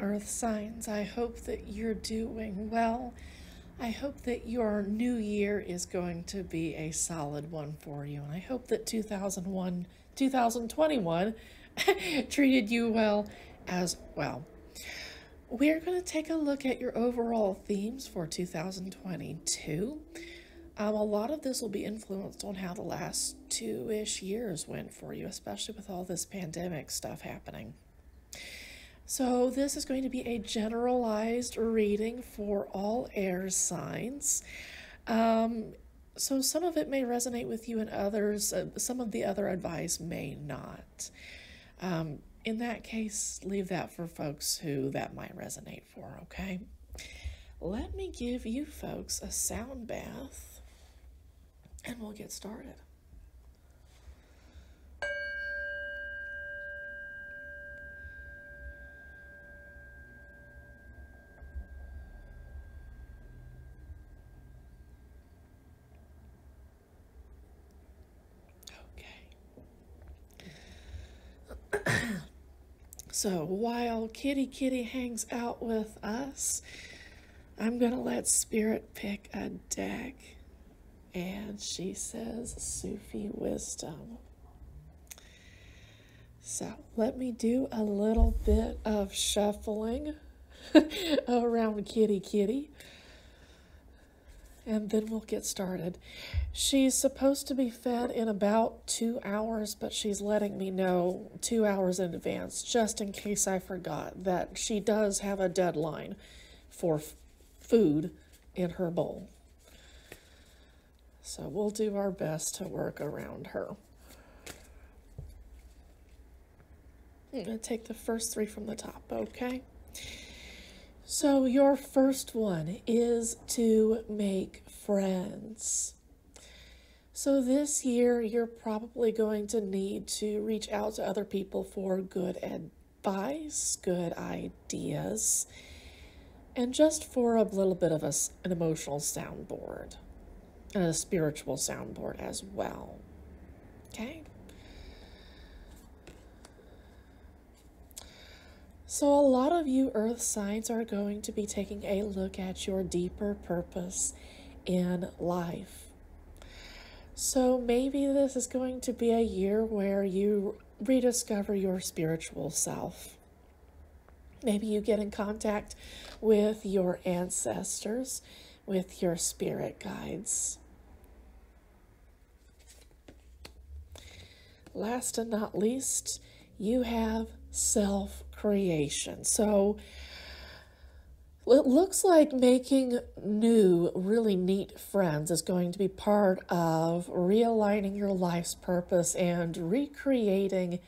earth signs. I hope that you're doing well. I hope that your new year is going to be a solid one for you. And I hope that 2001, 2021 treated you well as well. We're going to take a look at your overall themes for 2022. Um, a lot of this will be influenced on how the last two ish years went for you, especially with all this pandemic stuff happening. So, this is going to be a generalized reading for all air signs. Um, so, some of it may resonate with you, and others, uh, some of the other advice may not. Um, in that case, leave that for folks who that might resonate for, okay? Let me give you folks a sound bath and we'll get started. So while Kitty Kitty hangs out with us, I'm going to let Spirit pick a deck. And she says Sufi Wisdom. So let me do a little bit of shuffling around Kitty Kitty and then we'll get started. She's supposed to be fed in about two hours, but she's letting me know two hours in advance, just in case I forgot that she does have a deadline for food in her bowl. So we'll do our best to work around her. I'm going to take the first three from the top, okay? So, your first one is to make friends. So, this year, you're probably going to need to reach out to other people for good advice, good ideas, and just for a little bit of a, an emotional soundboard and a spiritual soundboard as well. Okay? So, a lot of you earth signs are going to be taking a look at your deeper purpose in life. So, maybe this is going to be a year where you rediscover your spiritual self. Maybe you get in contact with your ancestors, with your spirit guides. Last and not least, you have self creation. So it looks like making new, really neat friends is going to be part of realigning your life's purpose and recreating,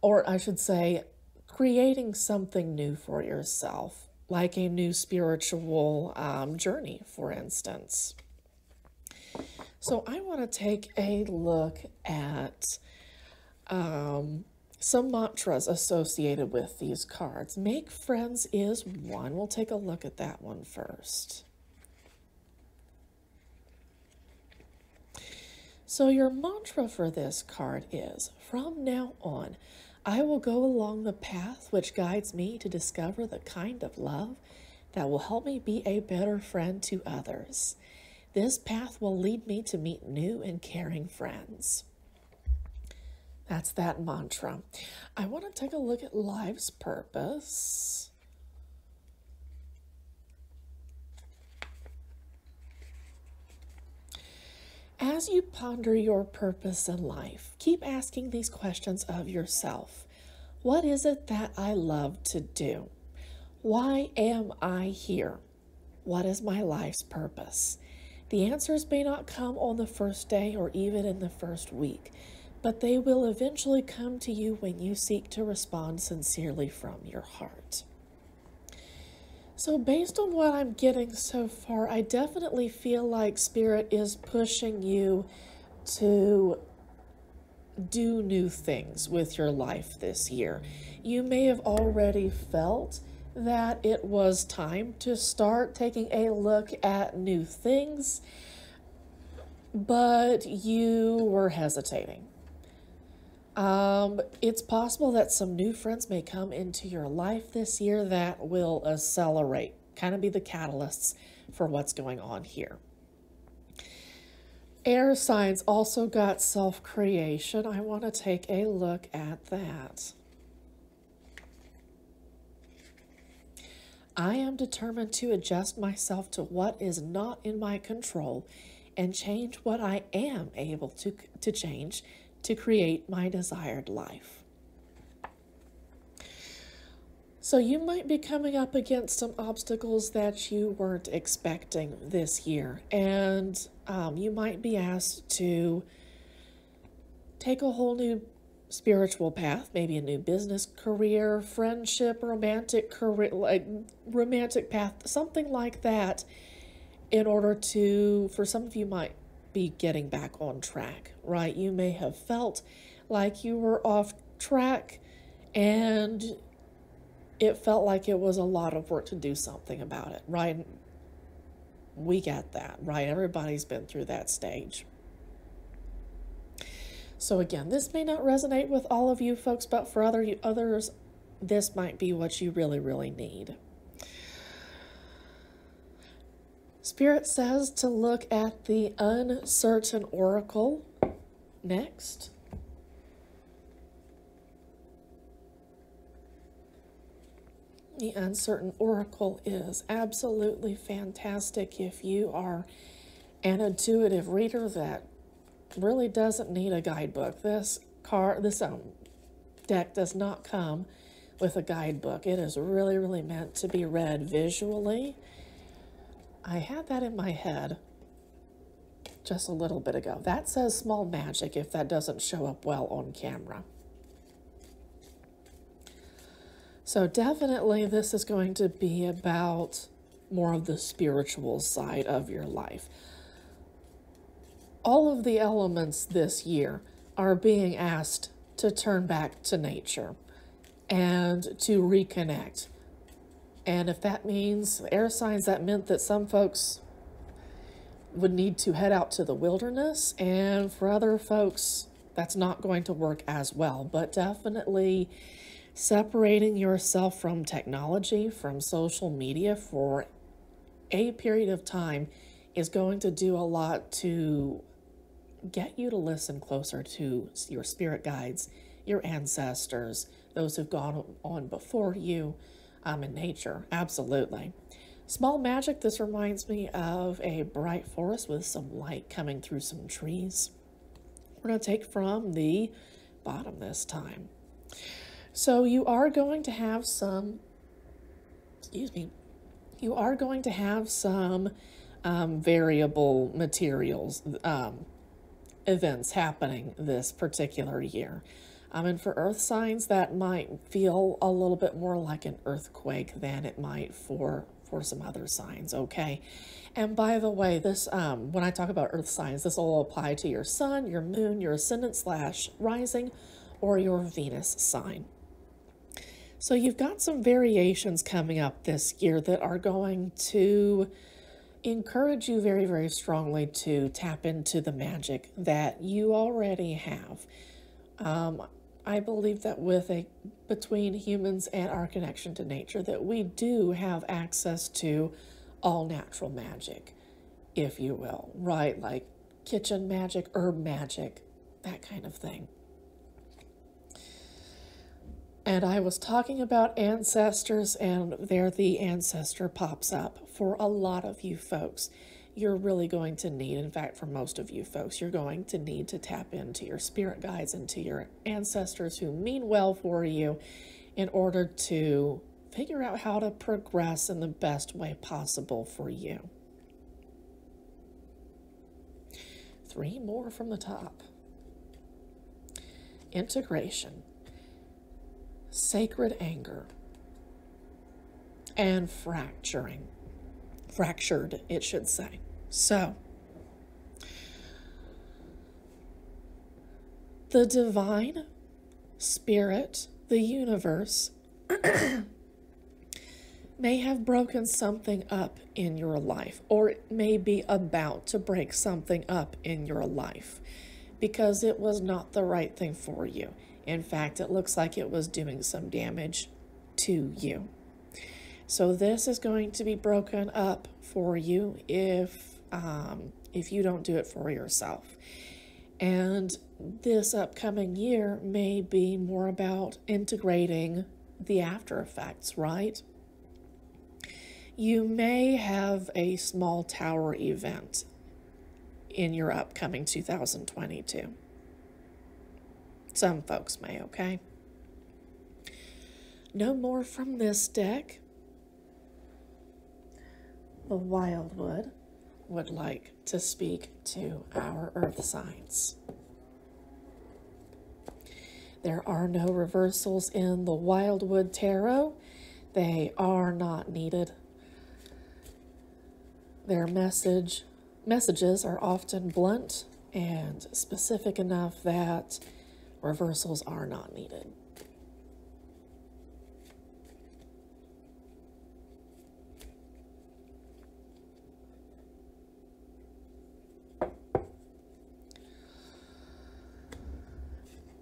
or I should say, creating something new for yourself, like a new spiritual um, journey, for instance. So I want to take a look at um, some mantras associated with these cards. Make friends is one. We'll take a look at that one first. So, your mantra for this card is From now on, I will go along the path which guides me to discover the kind of love that will help me be a better friend to others. This path will lead me to meet new and caring friends. That's that mantra. I want to take a look at life's purpose. As you ponder your purpose in life, keep asking these questions of yourself. What is it that I love to do? Why am I here? What is my life's purpose? The answers may not come on the first day or even in the first week but they will eventually come to you when you seek to respond sincerely from your heart. So, based on what I'm getting so far, I definitely feel like Spirit is pushing you to do new things with your life this year. You may have already felt that it was time to start taking a look at new things, but you were hesitating. Um, it's possible that some new friends may come into your life this year that will accelerate, kind of be the catalysts for what's going on here. Air signs also got self creation. I want to take a look at that. I am determined to adjust myself to what is not in my control and change what I am able to, to change to create my desired life. So, you might be coming up against some obstacles that you weren't expecting this year, and um, you might be asked to take a whole new spiritual path, maybe a new business career, friendship, romantic career, like romantic path, something like that, in order to, for some of you, might be getting back on track, right? You may have felt like you were off track and it felt like it was a lot of work to do something about it, right? We get that, right? Everybody's been through that stage. So again, this may not resonate with all of you folks, but for other others, this might be what you really, really need. Spirit says to look at the uncertain oracle next. The uncertain oracle is absolutely fantastic if you are an intuitive reader that really doesn't need a guidebook. This card, this um, deck does not come with a guidebook. It is really, really meant to be read visually I had that in my head just a little bit ago. That says small magic if that doesn't show up well on camera. So definitely this is going to be about more of the spiritual side of your life. All of the elements this year are being asked to turn back to nature and to reconnect and if that means air signs, that meant that some folks would need to head out to the wilderness. And for other folks, that's not going to work as well. But definitely separating yourself from technology, from social media for a period of time is going to do a lot to get you to listen closer to your spirit guides, your ancestors, those who've gone on before you um, in nature. Absolutely. Small magic, this reminds me of a bright forest with some light coming through some trees. We're going to take from the bottom this time. So you are going to have some, excuse me, you are going to have some um, variable materials um, events happening this particular year. Um, and for earth signs, that might feel a little bit more like an earthquake than it might for for some other signs, okay? And by the way, this um, when I talk about earth signs, this will apply to your sun, your moon, your ascendant slash rising, or your Venus sign. So you've got some variations coming up this year that are going to encourage you very, very strongly to tap into the magic that you already have. Um, I believe that with a between humans and our connection to nature that we do have access to all natural magic, if you will, right? Like kitchen magic, herb magic, that kind of thing. And I was talking about ancestors, and there the ancestor pops up for a lot of you folks you're really going to need, in fact, for most of you folks, you're going to need to tap into your spirit guides and to your ancestors who mean well for you in order to figure out how to progress in the best way possible for you. Three more from the top integration, sacred anger, and fracturing fractured, it should say. So, the divine spirit, the universe, may have broken something up in your life, or it may be about to break something up in your life. because it was not the right thing for you. In fact, it looks like it was doing some damage to you. So this is going to be broken up for you if um, if you don't do it for yourself. And this upcoming year may be more about integrating the after effects, right? You may have a small tower event in your upcoming 2022. Some folks may, okay? No more from this deck. The Wildwood would like to speak to our earth signs. There are no reversals in the Wildwood Tarot. They are not needed. Their message messages are often blunt and specific enough that reversals are not needed.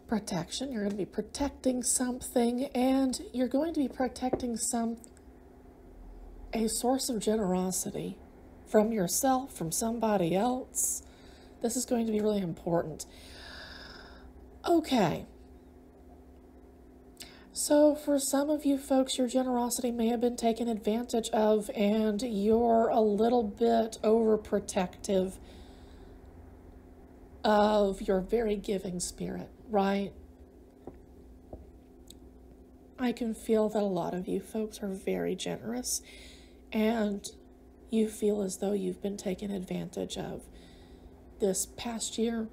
Protection. You're going to be protecting something, and you're going to be protecting some a source of generosity from yourself, from somebody else. This is going to be really important. Okay. So, for some of you folks, your generosity may have been taken advantage of, and you're a little bit overprotective of your very giving spirit, right? I can feel that a lot of you folks are very generous, and you feel as though you've been taken advantage of this past year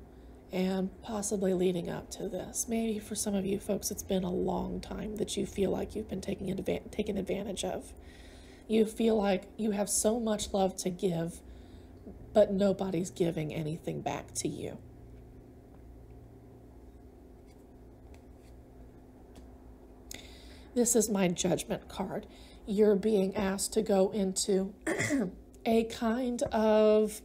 and possibly leading up to this. Maybe for some of you folks, it's been a long time that you feel like you've been taking, adva- taken advantage of. You feel like you have so much love to give, but nobody's giving anything back to you. This is my judgment card you're being asked to go into a kind of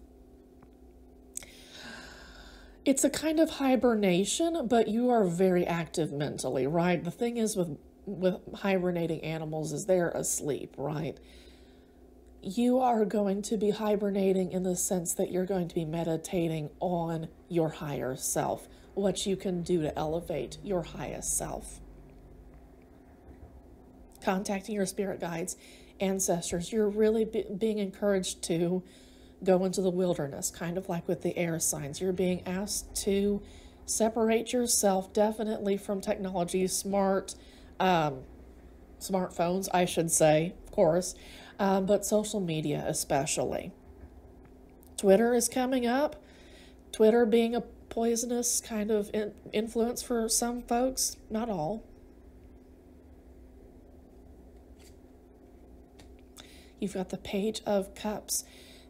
it's a kind of hibernation, but you are very active mentally, right? The thing is with with hibernating animals is they're asleep, right? You are going to be hibernating in the sense that you're going to be meditating on your higher self, what you can do to elevate your highest self contacting your spirit guides, ancestors, you're really be being encouraged to go into the wilderness, kind of like with the air signs. You're being asked to separate yourself definitely from technology, smart um, smartphones, I should say, course, um, but social media especially. Twitter is coming up. Twitter being a poisonous kind of in influence for some folks, not all. You've got the Page of Cups.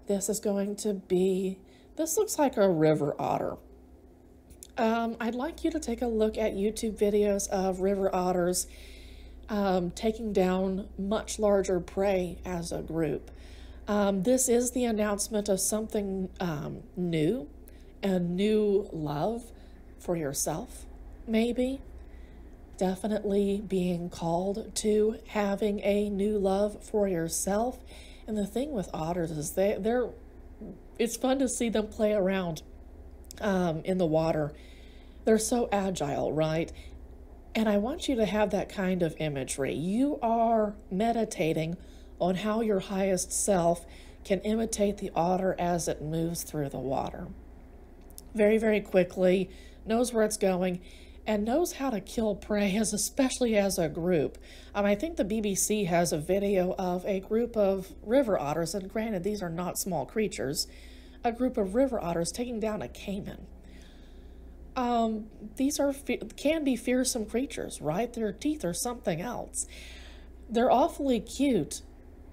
This is going to be, this looks like a river otter. Um, I'd like you to take a look at YouTube videos of river otters um, taking down much larger prey as a group. Um, this is the announcement of something um, new, a new love for yourself, maybe definitely being called to having a new love for yourself. And the thing with otters is they they're it's fun to see them play around um, in the water. They're so agile, right? And I want you to have that kind of imagery. You are meditating on how your highest self can imitate the otter as it moves through the water. Very, very quickly, knows where it's going, and knows how to kill prey, as especially as a group. Um, I think the BBC has a video of a group of river otters, and granted, these are not small creatures, a group of river otters taking down a caiman. Um, these are can be fearsome creatures, right? Their teeth are something else. They're awfully cute,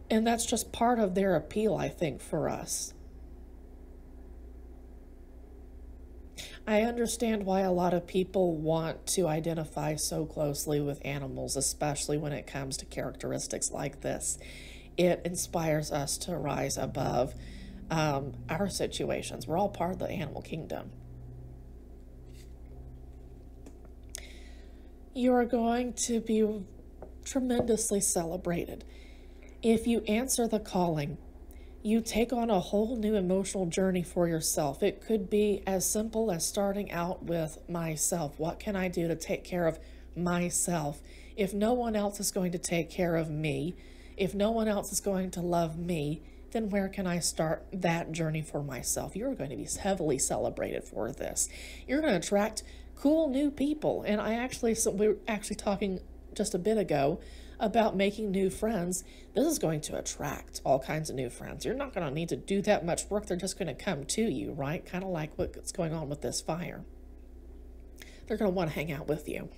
and that's just part of their appeal, I think, for us. I understand why a lot of people want to identify so closely with animals, especially when it comes to characteristics like this. It inspires us to rise above um, our situations. We're all part of the animal kingdom. You are going to be tremendously celebrated. If you answer the calling, you take on a whole new emotional journey for yourself. It could be as simple as starting out with myself. What can I do to take care of myself? If no one else is going to take care of me, if no one else is going to love me, then where can I start that journey for myself? You're going to be heavily celebrated for this. You're going to attract cool new people. And I actually, so we were actually talking just a bit ago about making new friends. This is going to attract all kinds of new friends. You're not going to need to do that much work. They're just going to come to you, right? Kind of like what's going on with this fire. They're going to want to hang out with you.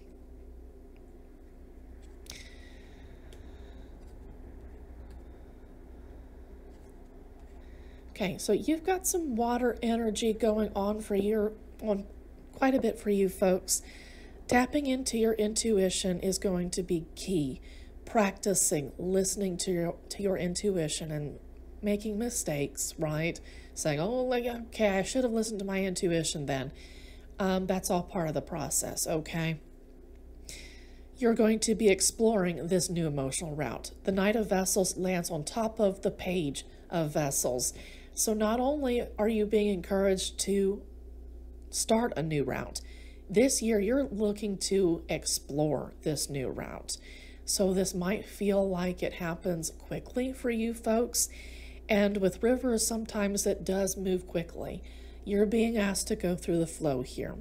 Okay, so you've got some water energy going on for your on quite a bit for you folks. Tapping into your intuition is going to be key. Practicing listening to your to your intuition and making mistakes, right? Saying, "Oh, like okay, I should have listened to my intuition then." Um, that's all part of the process, okay? You're going to be exploring this new emotional route. The Knight of Vessels lands on top of the page of Vessels. So not only are you being encouraged to start a new route, this year you're looking to explore this new route. So this might feel like it happens quickly for you folks. And with rivers, sometimes it does move quickly. You're being asked to go through the flow here.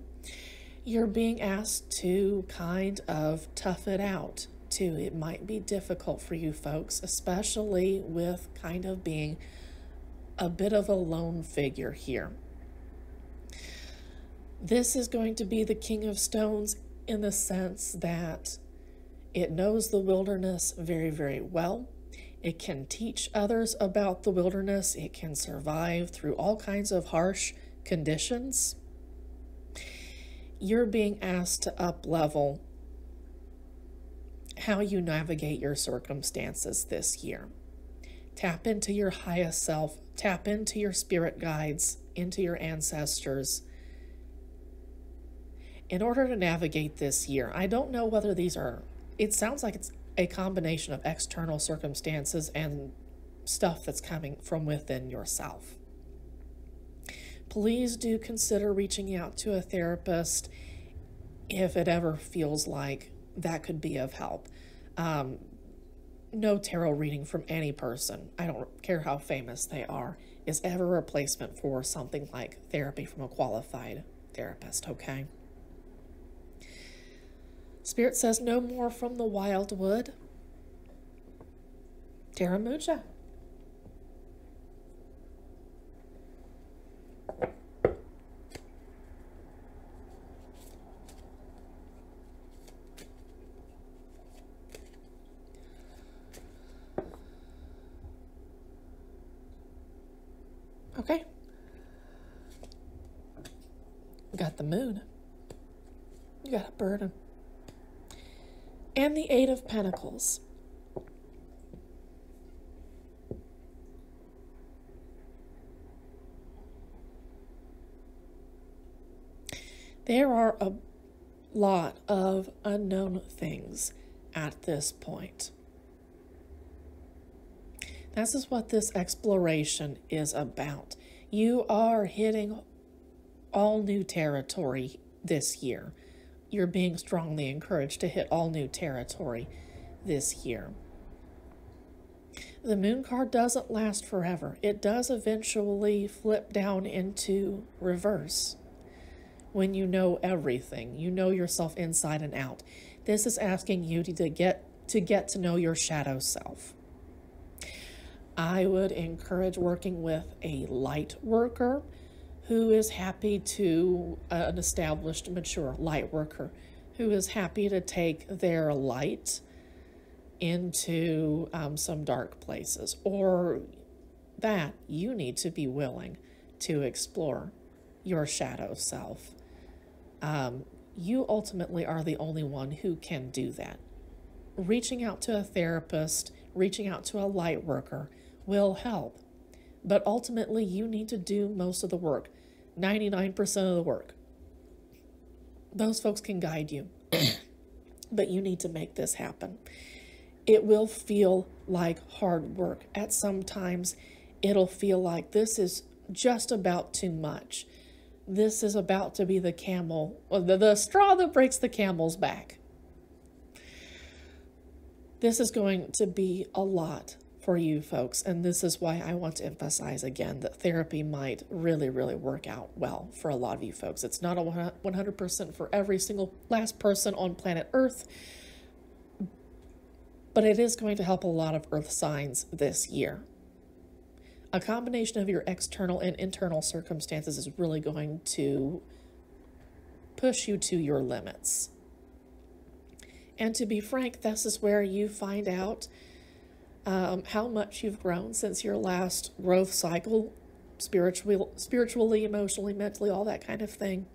You're being asked to kind of tough it out too. It might be difficult for you folks, especially with kind of being a bit of a lone figure here. This is going to be the King of Stones in the sense that it knows the wilderness very, very well. It can teach others about the wilderness. It can survive through all kinds of harsh conditions. You're being asked to up level how you navigate your circumstances this year. Tap into your highest self Tap into your spirit guides, into your ancestors. In order to navigate this year, I don't know whether these are, it sounds like it's a combination of external circumstances and stuff that's coming from within yourself. Please do consider reaching out to a therapist if it ever feels like that could be of help. Um, no tarot reading from any person, I don't care how famous they are, is ever a replacement for something like therapy from a qualified therapist, okay? Spirit says no more from the wildwood. Taramuja. Okay. got the moon. You got a burden. And the Eight of Pentacles. There are a lot of unknown things at this point. This is what this exploration is about. You are hitting all new territory this year. You're being strongly encouraged to hit all new territory this year. The moon card doesn't last forever. It does eventually flip down into reverse when you know everything. You know yourself inside and out. This is asking you to get to get to know your shadow self. I would encourage working with a light worker who is happy to, uh, an established, mature light worker who is happy to take their light into um, some dark places. Or that you need to be willing to explore your shadow self. Um, you ultimately are the only one who can do that. Reaching out to a therapist, reaching out to a light worker, will help. But ultimately, you need to do most of the work 99% of the work. Those folks can guide you. but you need to make this happen. It will feel like hard work. At some times, it'll feel like this is just about too much. This is about to be the camel, the, the straw that breaks the camel's back. This is going to be a lot for you folks, and this is why I want to emphasize again that therapy might really, really work out well for a lot of you folks. It's not a 100% for every single last person on planet Earth, but it is going to help a lot of Earth signs this year. A combination of your external and internal circumstances is really going to push you to your limits. And to be frank, this is where you find out um, how much you've grown since your last growth cycle, spiritually, spiritually, emotionally, mentally, all that kind of thing.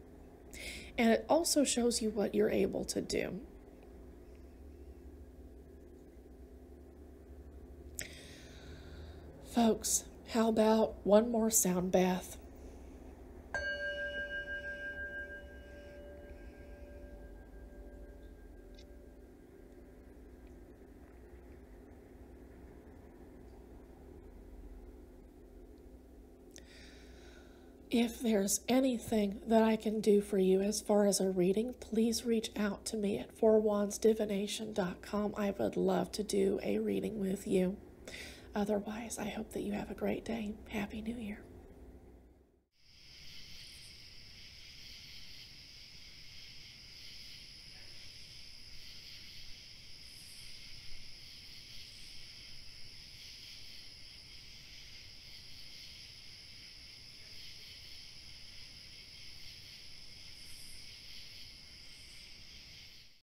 And it also shows you what you're able to do. Folks, how about one more sound bath? If there's anything that I can do for you as far as a reading, please reach out to me at fourwandsdivination.com. I would love to do a reading with you. Otherwise, I hope that you have a great day. Happy New Year.